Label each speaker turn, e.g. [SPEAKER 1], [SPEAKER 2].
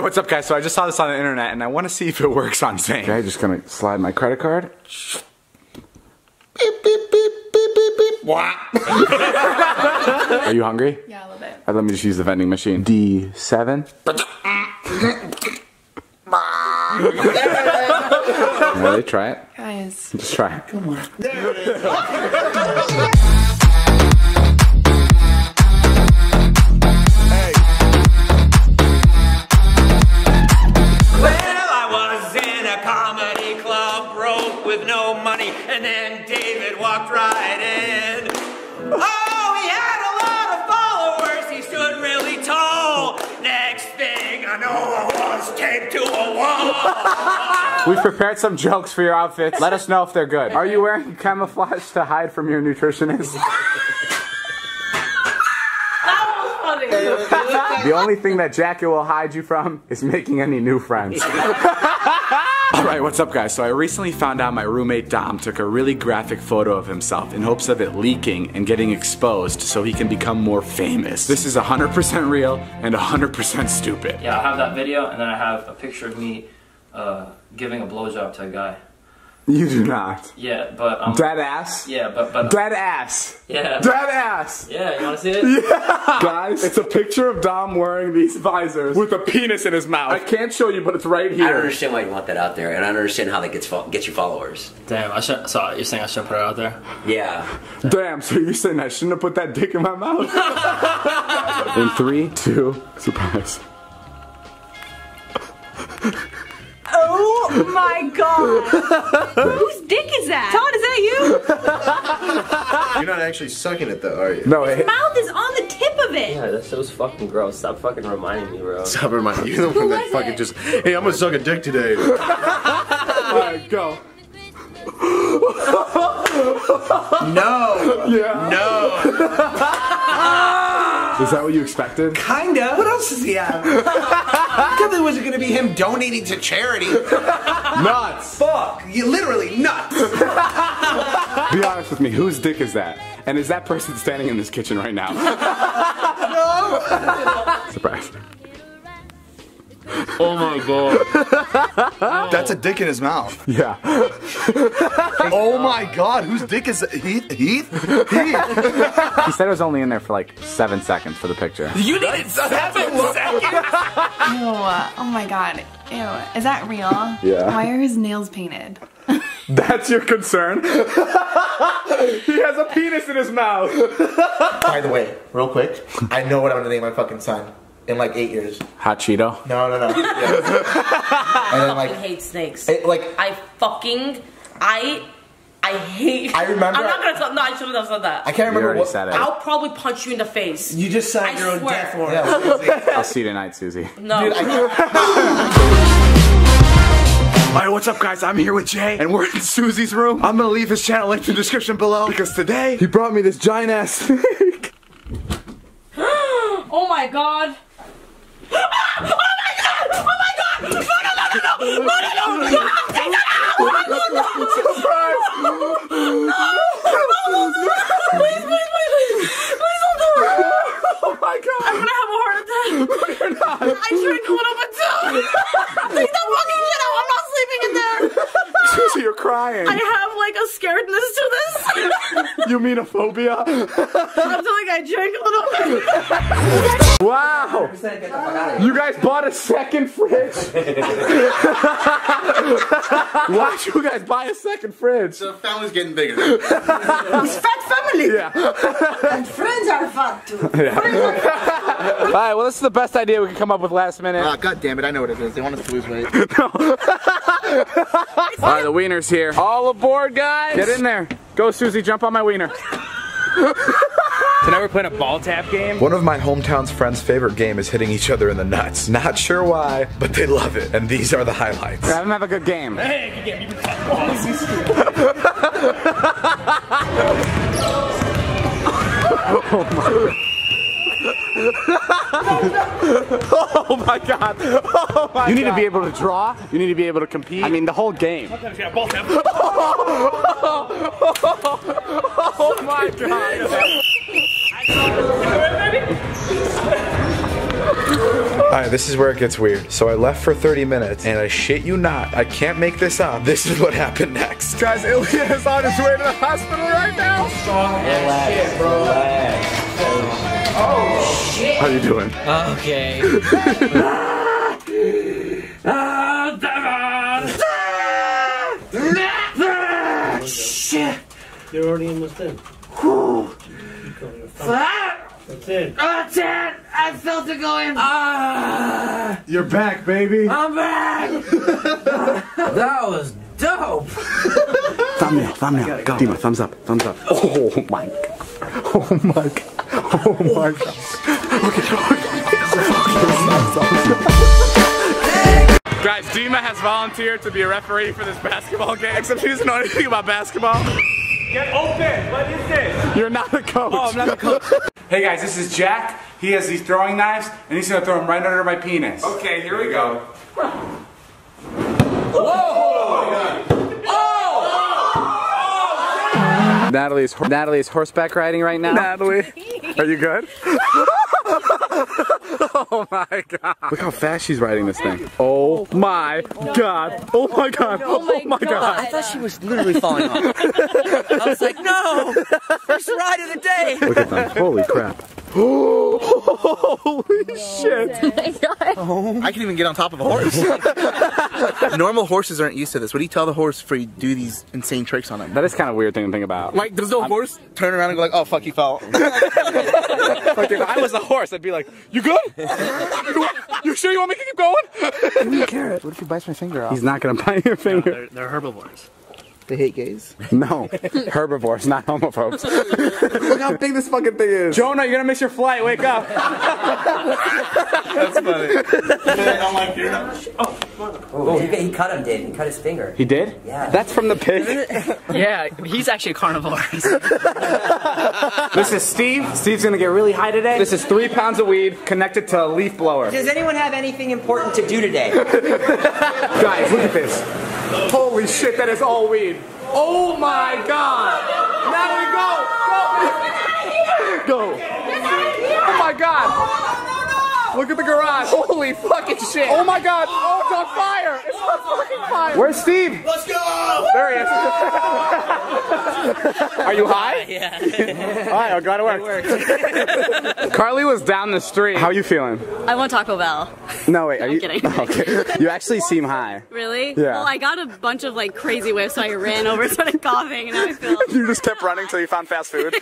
[SPEAKER 1] What's up guys? So I just saw this on the internet and I want to see if it works on Zane. Okay, just gonna slide my credit card. Beep, beep, beep, beep, beep, beep. Are you hungry?
[SPEAKER 2] Yeah, a little bit.
[SPEAKER 1] Uh, let me just use the vending machine. D7. Ready? Try it.
[SPEAKER 2] Guys.
[SPEAKER 1] Just try it. Come on.
[SPEAKER 3] Well, and then David walked right in. Oh, he had a lot of followers, he stood really tall. Next thing I know, I was taped to a wall.
[SPEAKER 1] We've prepared some jokes for your outfits. Let us know if they're good. Are you wearing camouflage to hide from your nutritionist? the only thing that Jackie will hide you from is making any new friends. Alright, what's up guys? So I recently found out my roommate Dom took a really graphic photo of himself in hopes of it leaking and getting exposed so he can become more famous. This is 100% real and 100% stupid.
[SPEAKER 4] Yeah, I have that video, and then I have a picture of me uh, giving a blowjob to a guy.
[SPEAKER 1] You do not.
[SPEAKER 4] Yeah, but um,
[SPEAKER 1] Dead ass?
[SPEAKER 4] yeah, but but
[SPEAKER 1] Dead ass!
[SPEAKER 4] yeah,
[SPEAKER 1] Dead ass!
[SPEAKER 4] yeah. You want to see it?
[SPEAKER 1] Yeah, Guys, it's a picture of Dom wearing these visors with a penis in his mouth. I can't show you, but it's right here.
[SPEAKER 5] I don't understand why you want that out there, and I don't understand how that gets fo- gets you followers.
[SPEAKER 4] Damn, I should. So you're saying I should put it out there?
[SPEAKER 5] Yeah.
[SPEAKER 1] Damn, so you're saying I shouldn't have put that dick in my mouth? in three, two, surprise.
[SPEAKER 2] Oh my god! Whose dick is that? Todd, is that you?
[SPEAKER 6] You're not actually sucking it though, are you?
[SPEAKER 1] No,
[SPEAKER 2] you?
[SPEAKER 1] it,
[SPEAKER 2] Mouth is on the tip of it.
[SPEAKER 4] Yeah, that shit was fucking gross. Stop fucking reminding me, bro.
[SPEAKER 6] Stop reminding me. You're the one that fucking
[SPEAKER 2] it?
[SPEAKER 6] just, hey, I'm gonna suck a dick today.
[SPEAKER 1] alright, go.
[SPEAKER 6] no!
[SPEAKER 1] Yeah.
[SPEAKER 6] No!
[SPEAKER 1] Is that what you expected?
[SPEAKER 7] Kinda. What else does he have? Definitely wasn't gonna be him donating to charity.
[SPEAKER 1] Nuts!
[SPEAKER 7] Fuck. You literally nuts.
[SPEAKER 1] Be honest with me, whose dick is that? And is that person standing in this kitchen right now? no! Surprise.
[SPEAKER 4] Oh my god.
[SPEAKER 6] That's a dick in his mouth.
[SPEAKER 1] Yeah.
[SPEAKER 6] Oh my god, whose dick is Heath? Heath? Heath?
[SPEAKER 1] He said it was only in there for like seven seconds for the picture.
[SPEAKER 3] You needed seven seconds.
[SPEAKER 2] Ew. Oh my god. Ew. Is that real?
[SPEAKER 1] Yeah.
[SPEAKER 2] Why are his nails painted?
[SPEAKER 1] That's your concern? he has a penis in his mouth.
[SPEAKER 7] By the way, real quick, I know what I'm gonna name my fucking son in like eight years.
[SPEAKER 1] Hot Cheeto.
[SPEAKER 7] No, no, no. and then
[SPEAKER 8] I hate snakes.
[SPEAKER 7] it, like
[SPEAKER 8] I fucking I I hate.
[SPEAKER 7] I remember-
[SPEAKER 8] I'm not gonna tell. No, I shouldn't have said that.
[SPEAKER 7] I can't remember
[SPEAKER 1] already
[SPEAKER 7] what.
[SPEAKER 1] said it.
[SPEAKER 8] I'll probably punch you in the face.
[SPEAKER 7] You just signed
[SPEAKER 8] I
[SPEAKER 7] your own
[SPEAKER 8] swear.
[SPEAKER 7] death warrant.
[SPEAKER 8] Yeah.
[SPEAKER 1] I'll see you tonight, Susie.
[SPEAKER 8] no.
[SPEAKER 7] Dude, I,
[SPEAKER 1] Alright, what's up guys? I'm here with Jay and we're in Susie's room. I'm gonna leave his channel link in the description below because today he brought me this giant ass snake.
[SPEAKER 8] oh my god. oh my god! Oh my god! No, no, no, no, no! No, no, no! no. Take that out! No, no, no!
[SPEAKER 1] Surprise!
[SPEAKER 8] Please, please, please! Please don't do it!
[SPEAKER 1] Oh my god!
[SPEAKER 8] I'm gonna have a heart attack.
[SPEAKER 1] You're not.
[SPEAKER 8] I drank a little bit too. Take that fucking shit out. I'm not sleeping in there.
[SPEAKER 1] Susie, you're crying.
[SPEAKER 8] I have like a scaredness to this.
[SPEAKER 1] You mean a phobia?
[SPEAKER 8] I'm telling I drank a little bit.
[SPEAKER 1] Wow! You guys bought a second fridge? Why'd you guys buy a second fridge?
[SPEAKER 6] The family's getting bigger.
[SPEAKER 7] It's fat family.
[SPEAKER 1] Yeah.
[SPEAKER 8] Friends are fat too. Yeah.
[SPEAKER 1] Alright, well, this is the best idea we could come up with last minute.
[SPEAKER 6] Ah, god damn it, I know what it is. They want us to lose weight.
[SPEAKER 1] Alright, the wiener's here. All aboard, guys! Get in there. Go, Susie, jump on my wiener.
[SPEAKER 9] Tonight we're playing a ball tap game.
[SPEAKER 10] One of my hometown's friends' favorite game is hitting each other in the nuts. Not sure why, but they love it. And these are the highlights.
[SPEAKER 1] Have him have a good game.
[SPEAKER 9] Hey, good game. You can cut balls.
[SPEAKER 1] Oh my god. Oh my god. You need to be able to draw. You need to be able to compete. I mean, the whole game.
[SPEAKER 9] Sometimes you got ball tap.
[SPEAKER 1] Oh my god.
[SPEAKER 10] Alright, this is where it gets weird. So I left for 30 minutes, and I shit you not, I can't make this up. This is what happened next. Guys, Ilya is on his way to the hospital right now.
[SPEAKER 3] Relax,
[SPEAKER 1] Oh shit. How you doing?
[SPEAKER 3] Okay.
[SPEAKER 9] Shit. You're already almost in. That's it.
[SPEAKER 3] That's it! I felt it going. Ah!
[SPEAKER 1] You're back, baby.
[SPEAKER 3] I'm back! that was dope!
[SPEAKER 1] Thumbnail, thumbnail. Go. Dima, thumbs up, thumbs up. Oh my god. Oh my god. Oh god. Guys, Dima has volunteered to be a referee for this basketball game, except he doesn't know anything about basketball.
[SPEAKER 9] Get open. What is this?
[SPEAKER 1] You're not a coach.
[SPEAKER 9] Oh, I'm not a coach.
[SPEAKER 1] hey guys, this is Jack. He has these throwing knives, and he's gonna throw them right under my penis. Okay, here we go.
[SPEAKER 11] Oh Natalie's Natalie's horseback riding right now.
[SPEAKER 1] Natalie, are you good? oh my god. Look how fast she's riding this thing. Oh my god. Oh my god. Oh my oh god.
[SPEAKER 3] I thought she was literally falling off. I was like, no! First ride of the day!
[SPEAKER 1] Look at them. Holy crap. Oh Holy shit. Oh my God!
[SPEAKER 7] I can even get on top of a horse. Normal horses aren't used to this. What do you tell the horse for you do these insane tricks on him?
[SPEAKER 11] That is kind of weird thing to think about.
[SPEAKER 7] Like, there's no horse turn around and go like, oh fuck, you fell.
[SPEAKER 11] Like if I was a horse, I'd be like, "You good? You, you sure you want me to keep going?"
[SPEAKER 7] Give me a carrot. What if he bites my finger off?
[SPEAKER 1] He's not gonna bite your finger.
[SPEAKER 9] They're, they're herbivores.
[SPEAKER 7] They hate gays.
[SPEAKER 1] No. Herbivores, not homophobes. Look how big this fucking thing is. Jonah, you're gonna miss your flight. Wake up.
[SPEAKER 7] That's funny. I'm like, you're not.
[SPEAKER 5] Oh, Oh, he, he cut him, did He cut his finger.
[SPEAKER 1] He did?
[SPEAKER 5] Yeah.
[SPEAKER 1] That's from the pig.
[SPEAKER 3] Yeah, he's actually a carnivore.
[SPEAKER 1] this is Steve. Steve's gonna get really high today. This is three pounds of weed connected to a leaf blower.
[SPEAKER 5] Does anyone have anything important to do today?
[SPEAKER 1] Guys, look at this. Holy shit, that is all weed. Oh my god. Natalie, go. Go. Go. Oh my god. Look at the garage. Holy fucking shit. Oh my god. Oh, it's on fire. It's on fucking fire. Where's Steve?
[SPEAKER 7] Let's go!
[SPEAKER 1] There he is. Are you high?
[SPEAKER 3] yeah.
[SPEAKER 1] All right, I'm glad it worked. Carly was down the street. How are you feeling?
[SPEAKER 12] I want Taco Bell.
[SPEAKER 1] No, wait, are
[SPEAKER 12] I'm
[SPEAKER 1] you?
[SPEAKER 12] kidding.
[SPEAKER 1] Okay. You actually seem high.
[SPEAKER 12] Really?
[SPEAKER 1] Yeah.
[SPEAKER 12] Well, I got a bunch of like crazy whiffs, so I ran over, started coughing, and now I feel.
[SPEAKER 1] You just kept running till you found fast food.